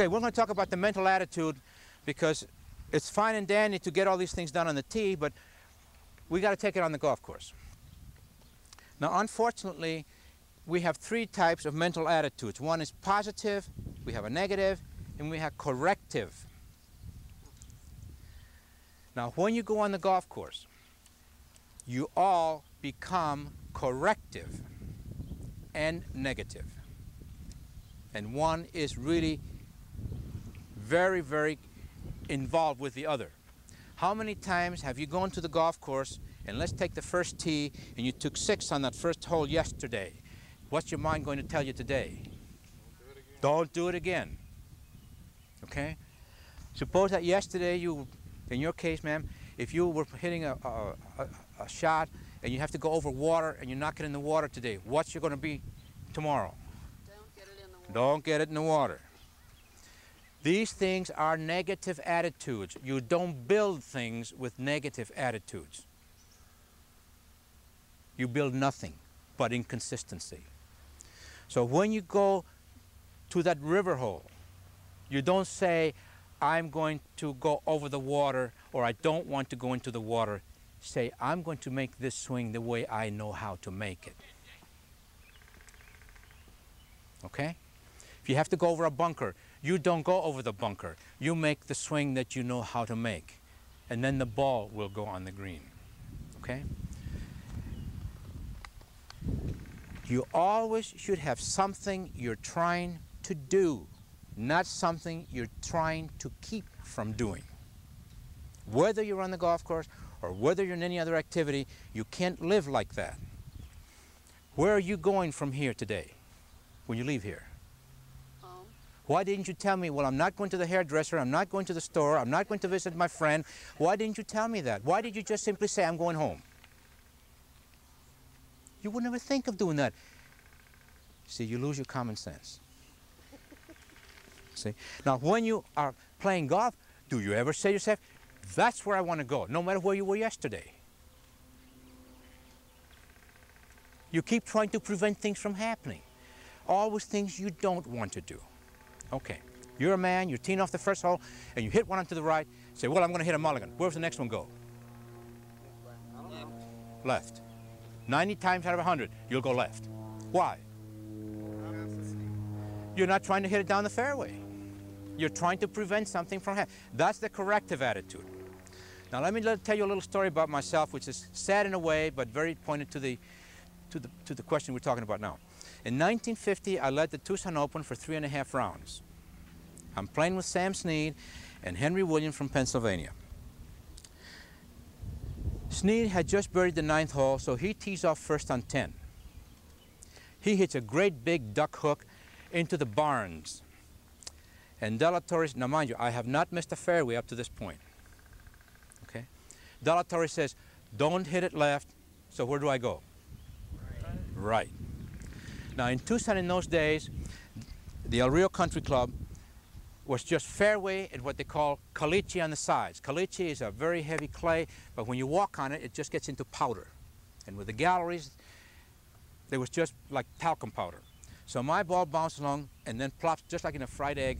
Okay, we're going to talk about the mental attitude because it's fine and dandy to get all these things done on the tee, but we got to take it on the golf course. Now, unfortunately, we have three types of mental attitudes. One is positive, we have a negative, and we have corrective. Now, when you go on the golf course, you all become corrective and negative. And one is really very, very involved with the other. How many times have you gone to the golf course and let's take the first tee and you took six on that first hole yesterday? What's your mind going to tell you today? Don't do it again. Don't do it again. Okay? Suppose that yesterday you, in your case, ma'am, if you were hitting a, a, a, a, shot and you have to go over water and you're not getting in the water today, what's you going to be tomorrow? Don't get it in the water. Don't get it in the water. These things are negative attitudes. You don't build things with negative attitudes. You build nothing but inconsistency. So when you go to that river hole, you don't say, I'm going to go over the water or I don't want to go into the water. Say, I'm going to make this swing the way I know how to make it. Okay? You have to go over a bunker, you don't go over the bunker. You make the swing that you know how to make. And then the ball will go on the green. Okay? You always should have something you're trying to do, not something you're trying to keep from doing. Whether you're on the golf course or whether you're in any other activity, you can't live like that. Where are you going from here today when you leave here? Why didn't you tell me, well, I'm not going to the hairdresser, I'm not going to the store, I'm not going to visit my friend. Why didn't you tell me that? Why did you just simply say, I'm going home? You would never think of doing that. See, you lose your common sense. See? Now, when you are playing golf, do you ever say to yourself, that's where I want to go, no matter where you were yesterday? You keep trying to prevent things from happening. Always things you don't want to do. Okay, you're a man, you're teeing off the first hole, and you hit one onto the right, say, well, I'm going to hit a mulligan. Where's the next one go? Left. 90 times out of 100, you'll go left. Why? You're not trying to hit it down the fairway. You're trying to prevent something from happening. That's the corrective attitude. Now let me tell you a little story about myself, which is sad in a way, but very pointed to the, to the, to the question we're talking about now. In 1950, I led the Tucson Open for three and a half rounds. I'm playing with Sam Snead and Henry Williams from Pennsylvania. Snead had just buried the ninth hole, so he tees off first on 10. He hits a great big duck hook into the barns. And De La Torre, now mind you, I have not missed a fairway up to this point. Okay? De La Torre says, don't hit it left, so where do I go? Right. right. Now in Tucson in those days, the El Rio Country Club was just fairway and what they call caliche on the sides. Caliche is a very heavy clay, but when you walk on it, it just gets into powder. And with the galleries, there was just like talcum powder. So my ball bounced along and then plops just like in a fried egg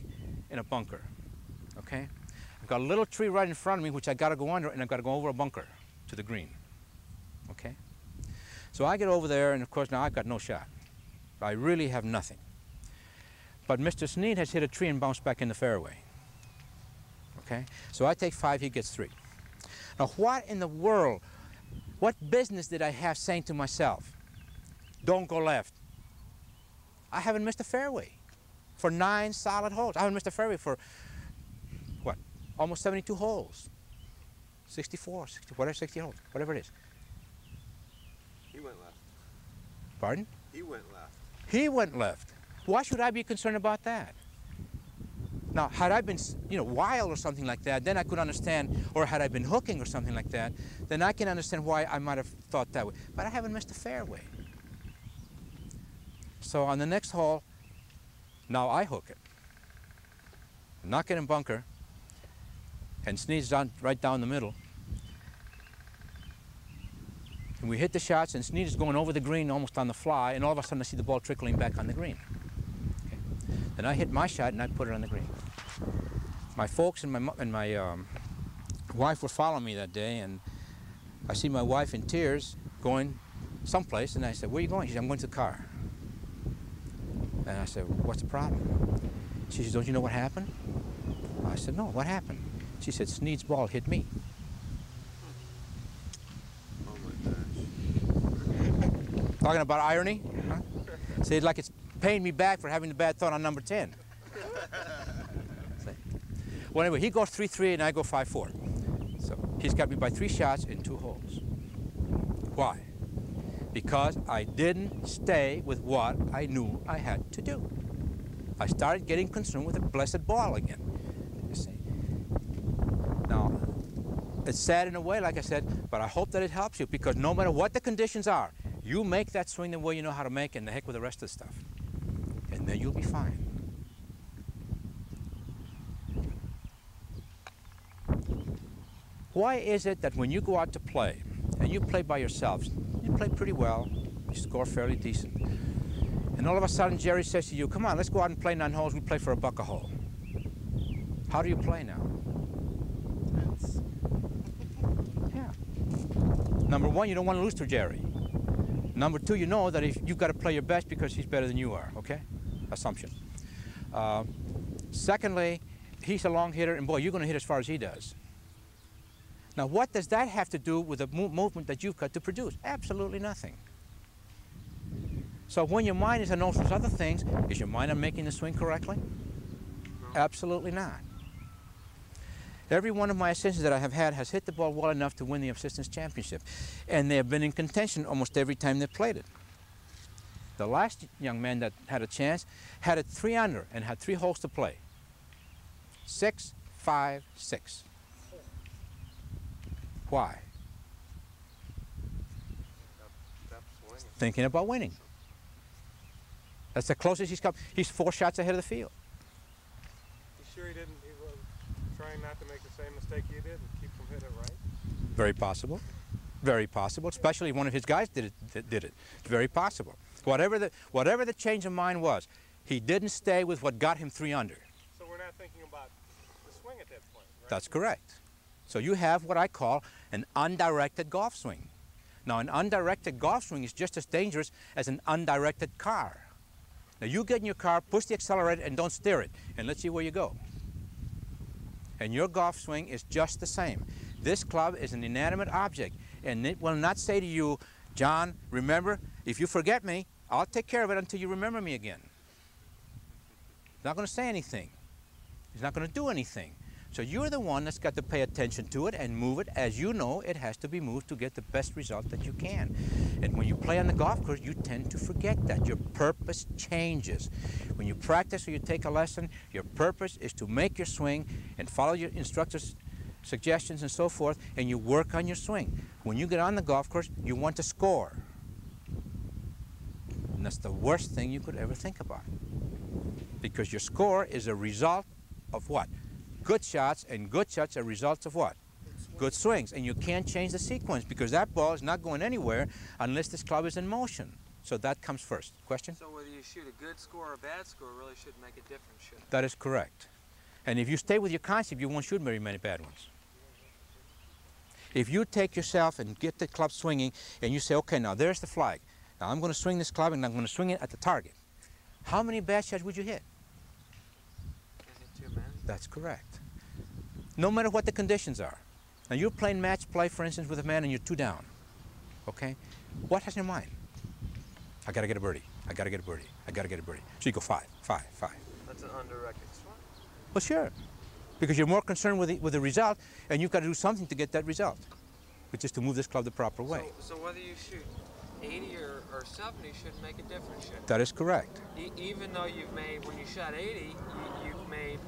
in a bunker. Okay? I've got a little tree right in front of me which I gotta go under and I've gotta go over a bunker to the green. Okay? So I get over there and of course now I've got no shot. I really have nothing. But Mr. Snead has hit a tree and bounced back in the fairway. Okay? So I take five, he gets three. Now what in the world, what business did I have saying to myself, don't go left? I haven't missed a fairway for nine solid holes. I haven't missed a fairway for, what, almost 72 holes. 64, 60, whatever, 60 holes, whatever it is. He went left. Pardon? He went left. He went left. Why should I be concerned about that? Now, had I been, you know, wild or something like that, then I could understand, or had I been hooking or something like that, then I can understand why I might have thought that way. But I haven't missed a fairway. So on the next hole, now I hook it. Knock it in bunker, and Snead's down, right down the middle. And we hit the shots, and Snead is going over the green almost on the fly, and all of a sudden I see the ball trickling back on the green. Okay. Then I hit my shot, and I put it on the green. my folks and my and my um, wife were following me that day, and I see my wife in tears going someplace, and I said, "Where are you going?" She said, "I'm going to the car." And I said, "What's the problem?" She said, "Don't you know what happened?" I said, "No, what happened?" She said, "Snead's ball hit me." Oh my gosh. Talking about irony, huh? See, like it's paying me back for having the bad thought on number 10. See? Well, anyway, he goes 3-3 and I go 5-4. So he's got me by three shots in two holes. Why? Because I didn't stay with what I knew I had to do. I started getting concerned with the blessed ball again. You see. Now, it's sad in a way, like I said, but I hope that it helps you because no matter what the conditions are, you make that swing the way you know how to make it, and the heck with the rest of the stuff. And then you'll be fine. Why is it that when you go out to play, and you play by yourselves, you play pretty well, you score fairly decent, and all of a sudden Jerry says to you, come on, let's go out and play nine holes, we play for a buck a hole. How do you play now? Yeah. Number one, you don't want to lose to Jerry. Number two, you know that if you've got to play your best because he's better than you are, okay? Assumption. Uh, secondly, he's a long hitter, and boy, you're going to hit as far as he does. Now, what does that have to do with the mo- movement that you've got to produce? Absolutely nothing. So when your mind is on all those other things, is your mind on making the swing correctly? Absolutely not. Every one of my assistants that I have had has hit the ball well enough to win the assistants championship. And they have been in contention almost every time they've played it. The last young man that had a chance had it three under and had three holes to play. Six, five, six. Why? Thinking about winning. That's the closest he's come. He's four shots ahead of the field. You sure he didn't? Trying not to make the same mistake you did and keep from hitting it right. Very possible. Very possible. Especially if one of his guys did it. Did did it. It's very possible. Whatever the whatever the change of mind was, he didn't stay with what got him three under. So we're not thinking about the swing at that point, right? That's correct. So you have what I call an undirected golf swing. Now, an undirected golf swing is just as dangerous as an undirected car. Now, you get in your car, push the accelerator, and don't steer it, and let's see where you go. And your golf swing is just the same. This club is an inanimate object, and it will not say to you, John, remember, if you forget me, I'll take care of it until you remember me again. It's not going to say anything. It's not going to do anything. So you're the one that's got to pay attention to it and move it as you know it has to be moved to get the best result that you can. And when you play on the golf course, you tend to forget that. Your purpose changes. When you practice or you take a lesson, your purpose is to make your swing and follow your instructor's suggestions and so forth, and you work on your swing. When you get on the golf course, you want to score. And that's the worst thing you could ever think about. Because your score is a result of what? Good shots, and good shots are results of what? Good swings. And you can't change the sequence because that ball is not going anywhere unless this club is in motion. So that comes first. Question? So whether you shoot a good score or a bad score really shouldn't make a difference, should it? That is correct. And if you stay with your concept, you won't shoot very many bad ones. If you take yourself and get the club swinging and you say, okay, now there's the flag. Now I'm going to swing this club and I'm going to swing it at the target. How many bad shots would you hit? Is it too many? That's correct. No matter what the conditions are. Now you're playing match play, for instance, with a man and you're two down. Okay? What has in your mind? I gotta get a birdie. I gotta get a birdie. I gotta get a birdie. So you go five, five, five. That's an undirected swing. Well, sure. Because you're more concerned with the, with the result and you've got to do something to get that result, which is to move this club the proper way. So, so whether you shoot 80 or, or 70 shouldn't make a difference, should? That is correct. E- even though you've made, when you shot 80, you, you've made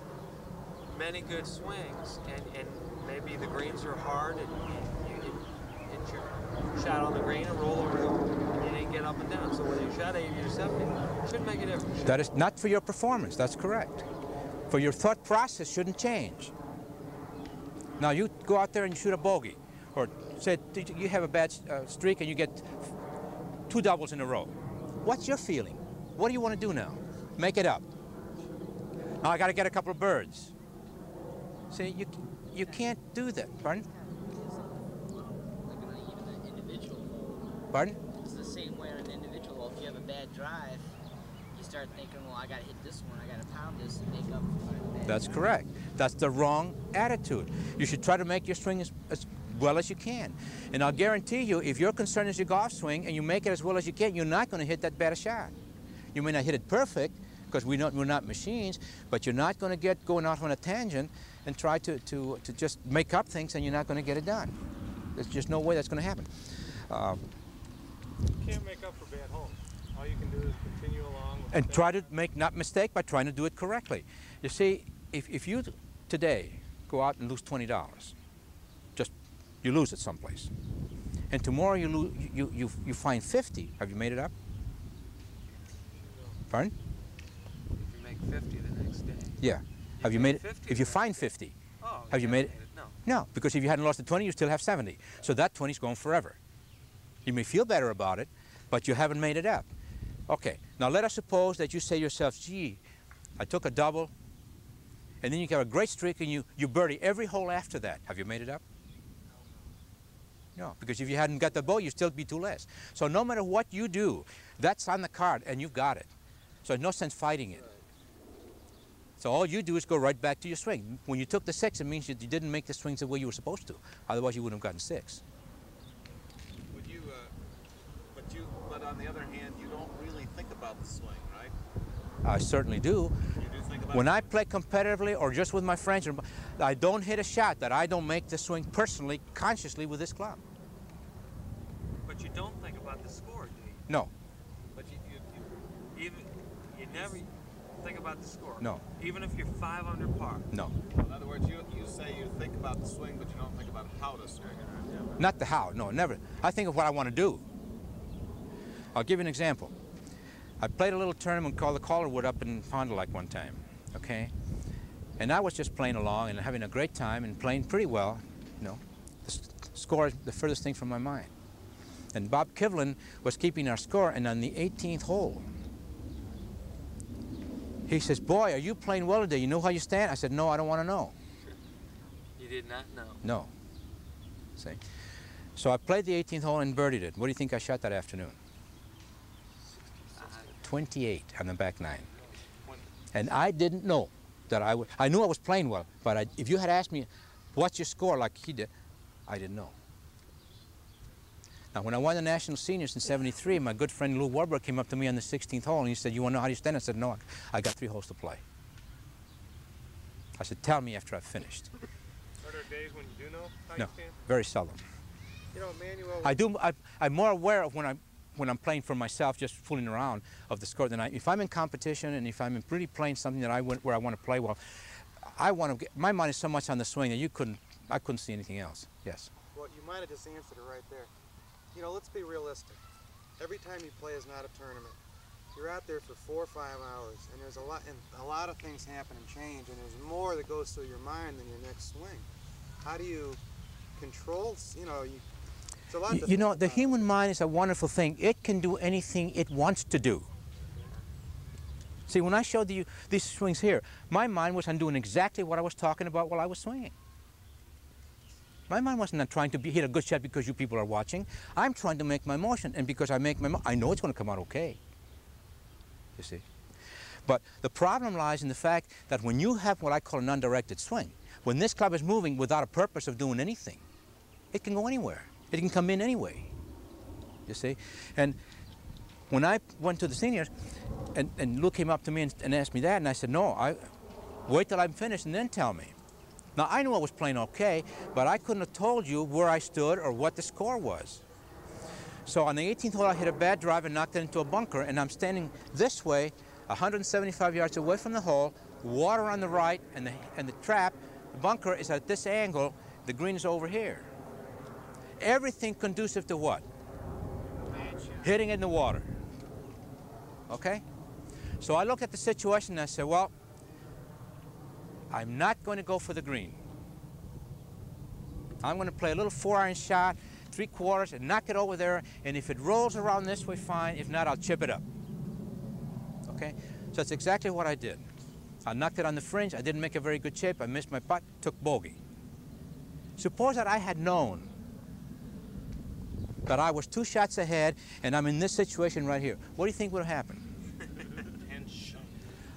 many good swings, and, and maybe the greens are hard, and you, you hit, your shot on the green and roll over, and you didn't get up and down. So whether you shot 80 or 70, shouldn't make a difference. That is not for your performance. That's correct. For your thought process shouldn't change. Now you go out there and shoot a bogey, or say you have a bad uh, streak and you get two doubles in a row. What's your feeling? What do you want to do now? Make it up. Now I got to get a couple of birds. See, you, you can't do that. Pardon? Like an individual. Pardon? It's the same way on an individual. If you have a bad drive, you start thinking, well, I gotta hit this one, I gotta pound this to make up That's drive. correct. That's the wrong attitude. You should try to make your swing as, as well as you can. And I'll guarantee you, if your concern is your golf swing and you make it as well as you can, you're not going to hit that bad a shot. You may not hit it perfect, because we we're not machines, but you're not going to get going off on a tangent and try to, to, to just make up things and you're not going to get it done. There's just no way that's going to happen. Um, You can't make up for bad holes. All you can do is continue along. With and try to make not mistake by trying to do it correctly. You see, if, if you today go out and lose twenty dollars, just you lose it someplace, and tomorrow you lose you, you you find fifty. Have you made it up? Pardon? If you make 50 the next day. Yeah. Have you made it? 50 If you find next day. fifty, Oh, Have you made it? No. no, because if you hadn't lost the twenty, you still have seventy. So that 20's gone forever. You may feel better about it, but you haven't made it up. Okay. Now let us suppose that you say to yourself, "Gee, I took a double." and then you have a great streak and you, you birdie every hole after that. Have you made it up? No, because if you hadn't got the ball, you'd still be two less. So no matter what you do, that's on the card and you've got it. So no sense fighting it. So all you do is go right back to your swing. When you took the six, it means you, you didn't make the swings the way you were supposed to. Otherwise, you wouldn't have gotten six. Would you, uh, but you, but on the other hand, you don't really think about the swing, right? I certainly do. You do think about When I play competitively or just with my friends, I don't hit a shot that I don't make the swing personally, consciously with this club. But you don't think about the score, do you? No, But you, you, you Even you never think about the score. No. Even if you're five under par. no. in other words, you, you say you think about the swing, but you don't think about how to swing it. Not the how, no, never. I think of what I want to do. I'll give you an example. I played a little tournament called the Calderwood up in Fond du Lac one time, okay? And I was just playing along and having a great time and playing pretty well, you know. The score is the furthest thing from my mind. And Bob Kivlin was keeping our score, and on the 18th hole, he says, boy, are you playing well today? You know how you stand? I said, no, I don't want to know. You did not know. No. See? So I played the 18th hole and birdied it. What do you think I shot that afternoon? 28 on the back nine. And I didn't know that I would. I knew I was playing well, but I, if you had asked me, what's your score like he did, I didn't know. Now, when I won the national seniors in 73, my good friend Lou Warburg came up to me on the 16th hole and he said, you want to know how you stand? I said, no, I, got three holes to play. I said, tell me after I've finished. Are there days when you do know how No, you stand? very seldom. You know, Manuel. I do. I, I'm more aware of when I'm when I'm playing for myself, just fooling around, of the score than I. If I'm in competition and if I'm really playing something that I want, where I want to play well, I want to. Get, my mind is so much on the swing that you couldn't. I couldn't see anything else. Yes. Well, you might have just answered it right there. You know, let's be realistic. Every time you play is not a tournament. You're out there for four or five hours, and there's a lot, and a lot of things happen and change, and there's more that goes through your mind than your next swing. How do you control? You know, you. It's a lot. Y- You know, the about. human mind is a wonderful thing. It can do anything it wants to do. See, when I showed you these swings here, my mind was on doing exactly what I was talking about while I was swinging. My mind wasn't trying to be, hit a good shot because you people are watching. I'm trying to make my motion, and because I make my, I know it's going to come out okay. You see, but the problem lies in the fact that when you have what I call an undirected swing, when this club is moving without a purpose of doing anything, it can go anywhere. It can come in anyway. You see? And when I went to the seniors, and, and Lou came up to me and, and asked me that, and I said, no, I wait till I'm finished and then tell me. Now, I knew I was playing okay, but I couldn't have told you where I stood or what the score was. So on the 18th hole, I hit a bad drive and knocked it into a bunker, and I'm standing this way, 175 yards away from the hole, water on the right, and the, and the trap, the bunker is at this angle, the green is over here. Everything conducive to what? Hitting in the water. Okay? So I looked at the situation and I say, well, I'm not going to go for the green. I'm going to play a little four iron shot, three quarters, and knock it over there. And if it rolls around this way, fine. If not, I'll chip it up. Okay? So that's exactly what I did. I knocked it on the fringe. I didn't make a very good shape. I missed my putt, took bogey. Suppose that I had known that I was two shots ahead and I'm in this situation right here. What do you think would have happened?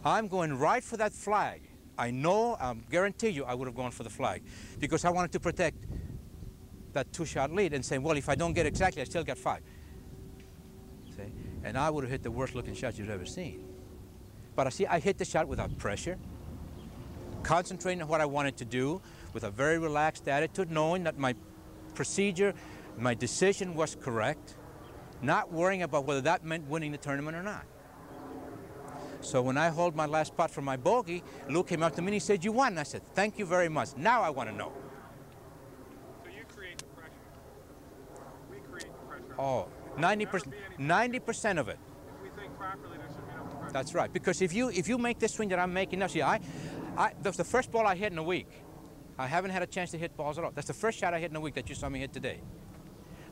I'm going right for that flag. I know, I guarantee you, I would have gone for the flag because I wanted to protect that two-shot lead and saying, well, if I don't get exactly, I still got five. See? And I would have hit the worst-looking shot you've ever seen. But I see, I hit the shot without pressure, concentrating on what I wanted to do, with a very relaxed attitude, knowing that my procedure, my decision was correct, not worrying about whether that meant winning the tournament or not. So when I hold my last putt for my bogey, Lou came up to me and he said, you won. And I said, thank you very much. Now I want to know. So you create the pressure. We create the pressure. Oh, 90%, 90% of it. If we think properly, there should be no pressure. That's right. Because if you if you make this swing that I'm making now, see, I, I that's the first ball I hit in a week. I haven't had a chance to hit balls at all. That's the first shot I hit in a week that you saw me hit today.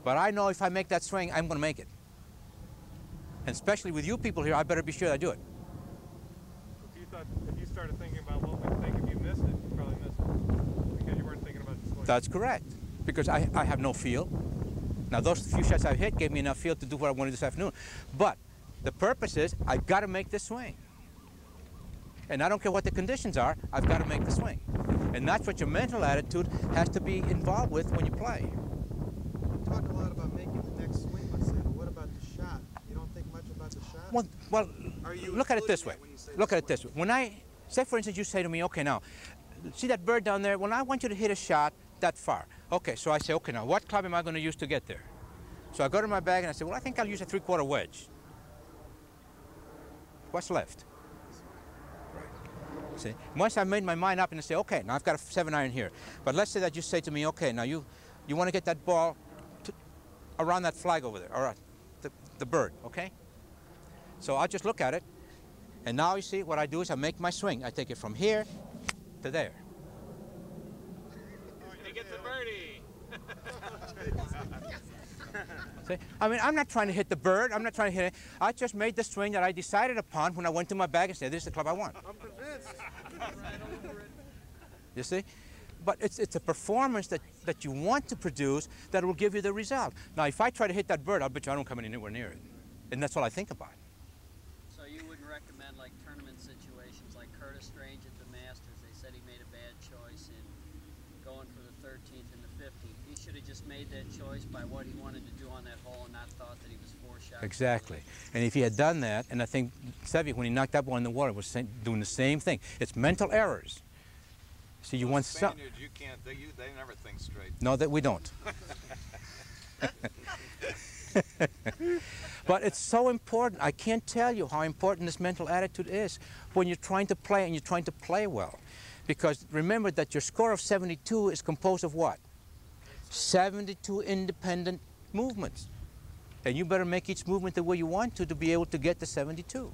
But I know if I make that swing, I'm going to make it. And especially with you people here, I better be sure I do it. If you thought, if you started thinking about what we think if you missed it, you probably missed it because you weren't thinking about the. That's correct. Because I, I have no feel. Now those few shots I've hit gave me enough feel to do what I wanted this afternoon. But the purpose is I've got to make this swing. And I don't care what the conditions are, I've got to make the swing. And that's what your mental attitude has to be involved with when you play. You talk a lot about making the next swing, let's but what about the shot? You don't think much about the shot? Well, well Are you look at it this way. Look at it this way. When I, say for instance, you say to me, okay, now, see that bird down there? Well, I want you to hit a shot that far. Okay, so I say, okay, now, what club am I going to use to get there? So I go to my bag and I say, well, I think I'll use a three-quarter wedge. What's left? See, once I've made my mind up and I say, okay, now I've got a seven iron here. But let's say that you say to me, okay, now you, you want to get that ball to, around that flag over there, all right, uh, the, the bird, okay? So I'll just look at it, and now you see what I do is I make my swing. I take it from here to there. He gets a birdie. See? I mean, I'm not trying to hit the bird. I'm not trying to hit it. I just made the swing that I decided upon when I went to my bag and said, this is the club I want. I'm convinced. You see? But it's, it's a performance that, that you want to produce that will give you the result. Now, if I try to hit that bird, I'll bet you I don't come anywhere near it. And that's all I think about. So you wouldn't recommend like tournament situations like Curtis Strange at the Masters. They said he made a bad choice in going for the 13th and the 15th. He should have just made that choice by what he wanted to do on that hole and not thought that he was four shots. Exactly. And if he had done that, and I think Seve, when he knocked that ball in the water, was doing the same thing. It's mental errors. See, you want some. Spaniards, you can't. They, you, they never think straight. No, that we don't. but it's so important. I can't tell you how important this mental attitude is when you're trying to play and you're trying to play well. Because remember that your score of 72 is composed of what? 72 independent movements. And you better make each movement the way you want to to be able to get to 72.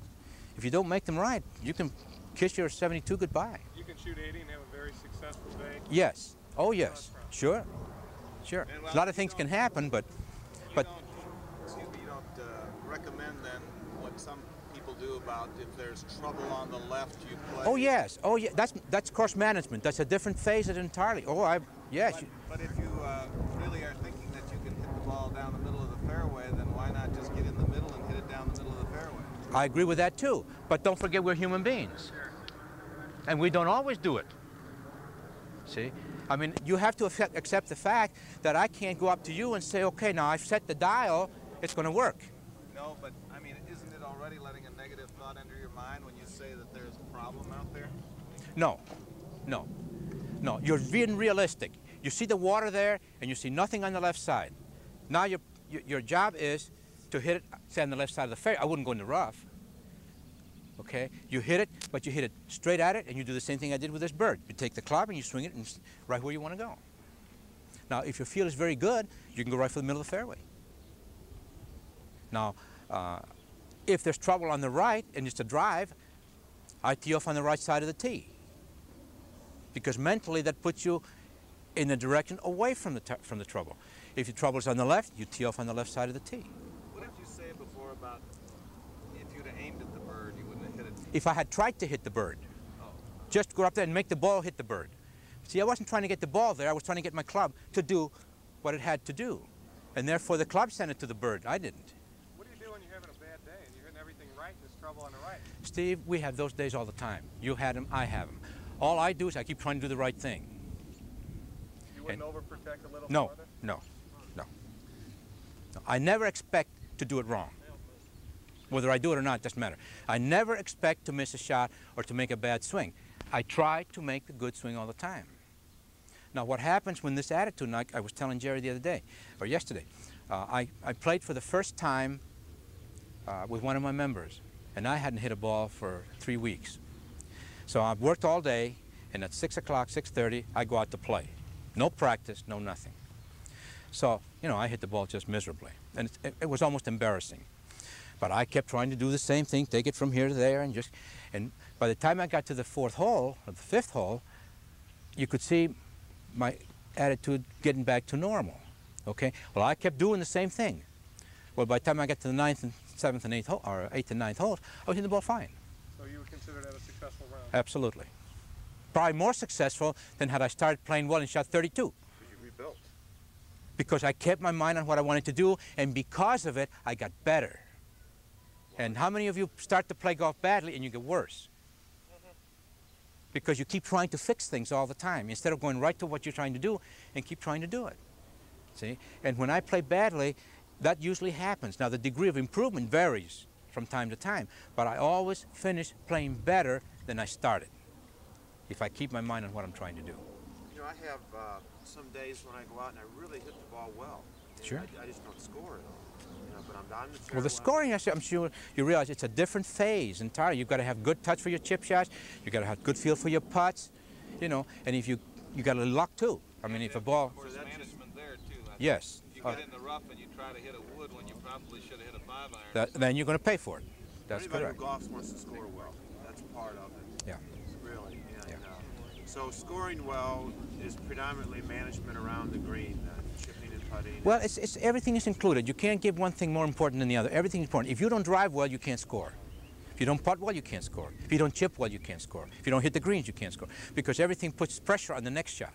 If you don't make them right, you can kiss your 72 goodbye. You can shoot 80 and have a very successful day. Yes. Oh, yes. Sure. Sure. A lot of things can happen, but But- don't, excuse me, you don't uh, recommend then what some people do about if there's trouble on the left, you play. Oh yes, oh yeah. That's that's course management. That's a different phase of entirely. Oh, I yes. But, but if you uh, really are thinking that you can hit the ball down the middle of the fairway, then why not just get in the middle and hit it down the middle of the fairway? I agree with that too. But don't forget we're human beings, and we don't always do it. See, I mean, you have to accept, accept the fact that I can't go up to you and say, okay, now I've set the dial. It's going to work. No, but I mean, isn't it already letting a negative thought enter your mind when you say that there's a problem out there? No, no, no. You're being realistic. You see the water there, and you see nothing on the left side. Now your your, job is to hit it, say on the left side of the fairway. I wouldn't go in the rough. Okay, you hit it, but you hit it straight at it, and you do the same thing I did with this bird. You take the club and you swing it and right where you want to go. Now, if your feel is very good, you can go right for the middle of the fairway. Now, uh, if there's trouble on the right and it's a drive, I tee off on the right side of the tee because mentally that puts you in the direction away from the, from the trouble. If your trouble is on the left, you tee off on the left side of the tee. What did you say before about if you'd have aimed at the bird, you wouldn't have hit it? If I had tried to hit the bird, Oh, just go up there and make the ball hit the bird. See, I wasn't trying to get the ball there. I was trying to get my club to do what it had to do. And therefore, the club sent it to the bird. I didn't. What do you do when you're having a bad day and you're hitting everything right and there's trouble on the right? Steve, we have those days all the time. You had them, I have them. All I do is I keep trying to do the right thing. You wouldn't overprotect a little No, further? no, no. No, I never expect to do it wrong. Whether I do it or not doesn't matter. I never expect to miss a shot or to make a bad swing. I try to make the good swing all the time. Now, what happens when this attitude, and I, I was telling Jerry the other day, or yesterday, uh, I, I played for the first time uh, with one of my members, and I hadn't hit a ball for three weeks. So I've worked all day, and at 6 o'clock, 6.30, I go out to play. No practice, no nothing. So, you know, I hit the ball just miserably, and it, it, it was almost embarrassing. But I kept trying to do the same thing, take it from here to there, and just, and by the time I got to the fourth hole, or the fifth hole, you could see my attitude getting back to normal. Okay? Well, I kept doing the same thing. Well, by the time I got to the ninth and seventh and eighth hole, or eighth and ninth holes, I was hitting the ball fine. So you would consider that a successful round? Absolutely. Probably more successful than had I started playing well and shot 32. You rebuilt. Because I kept my mind on what I wanted to do, and because of it, I got better. And how many of you start to play golf badly and you get worse? Mm-hmm. Because you keep trying to fix things all the time instead of going right to what you're trying to do and keep trying to do it. See? And when I play badly, that usually happens. Now, the degree of improvement varies from time to time, but I always finish playing better than I started if I keep my mind on what I'm trying to do. You know, I have uh, some days when I go out and I really hit the ball well. Sure. I, I just don't score it all. You know, but I'm down the Well, the scoring, I'm sure you realize it's a different phase entirely. You've got to have good touch for your chip shots. You've got to have good feel for your putts, you know, and if you, you got to luck too. I mean, if a ball, There's management there too. I think. yes, You uh, get in the rough and you try to hit a wood when you probably should have hit a five iron. that, then you're going to pay for it. That's Anybody correct. who golfs wants to score well. That's part of it. Yeah. Really. And, Yeah. uh, so scoring well is predominantly management around the green, uh, chipping and putting. Well, it's, it's, everything is included. You can't give one thing more important than the other. Everything is important. If you don't drive well, you can't score. If you don't putt well, you can't score. If you don't chip well, you can't score. If you don't hit the greens, you can't score. Because everything puts pressure on the next shot.